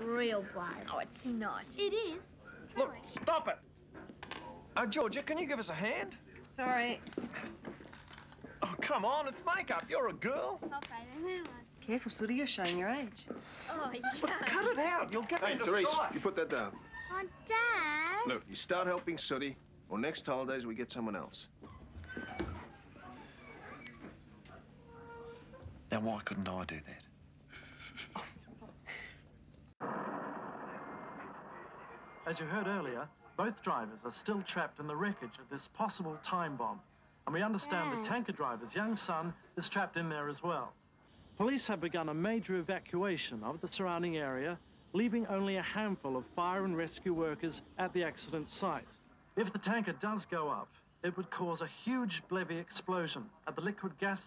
real blood. Oh, it's not. It is. Look, stop it. Uh, Georgia, can you give us a hand? Sorry. Oh, come on, it's makeup. You're a girl. Papa, remember. Careful, Sooty, you're showing your age. Oh, yeah. Cut it out. You'll get Hey, into Therese, strife. you put that down. Oh, Dad. Look, you start helping Sooty, or next holidays we get someone else. Now, why couldn't I do that? As you heard earlier, both drivers are still trapped in the wreckage of this possible time bomb. And we understand the tanker driver's young son is trapped in there as well. Police have begun a major evacuation of the surrounding area, leaving only a handful of fire and rescue workers at the accident site. If the tanker does go up, it would cause a huge BLEVE explosion at the liquid gas